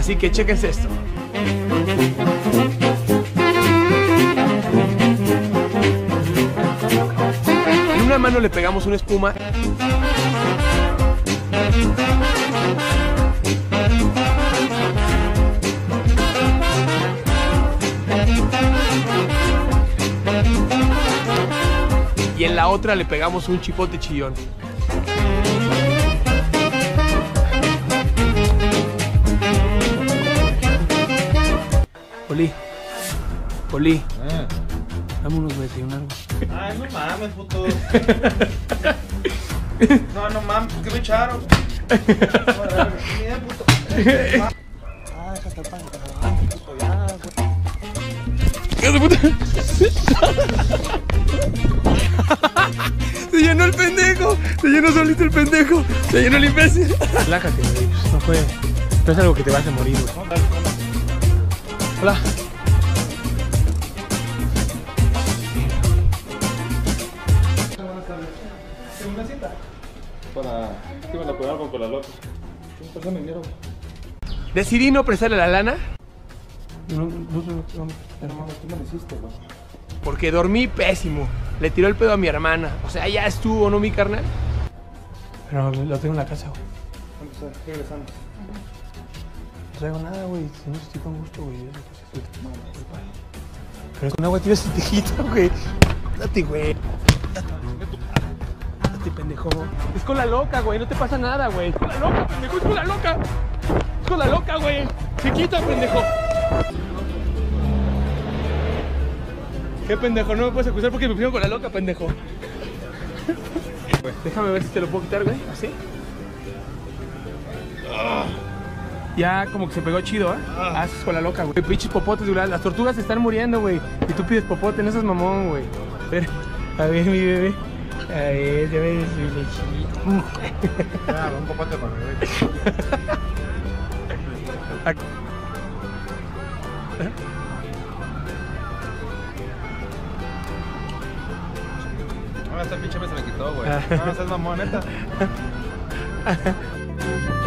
Así que chéquense esto. En una mano le pegamos una espuma. Y en la otra le pegamos un chipote chillón. Oli. Oli. Dame unos güey, desayunar, güey. Ay, no mames, puto. No, no mames, ¿por qué me echaron? Mira, puto. Ah, déjate el pan, puto, ya, güey. ¡Hijo de puta! Se llenó el pendejo. Se llenó solito el pendejo. Se llenó el imbécil. Relájate, güey. pues, No fue. No es algo que te vas a morir, güey. Hola. Una cita. Para. ¿Qué me la pegaron con cola loca? ¿Qué pasa, dinero? Decidí no prestarle la lana No, no, no, hermano, ¿qué me lo hiciste, güey? porque dormí pésimo. Le tiró el pedo a mi hermana. O sea, ya estuvo, ¿no, mi carnal? Pero lo tengo en la casa, güey. Vamos a regresando. No traigo nada, güey. Si no estoy con gusto, güey. es lo que se suelta. Pero con agua tienes el tejito, güey. Date, güey. Date, pendejo. Es con la loca, güey. No te pasa nada, güey. Es con la loca, pendejo. Es con la loca. Es con la loca, güey. Se quita, pendejo. ¿Qué pendejo? No me puedes acusar porque me pusieron con la loca, pendejo. Déjame ver si te lo puedo quitar, güey. Así. Ya como que se pegó chido, ¿eh? Haces con la loca, güey. Pinches popotes, güey. Las tortugas se están muriendo, güey. Y tú pides popote, no seas mamón, güey. A ver, a ver, mi bebé. A ver, ya ves mi lechito. Ya, un popote para beber. Ahora esta pinche me se me quitó, güey. No, seas mamón, neta.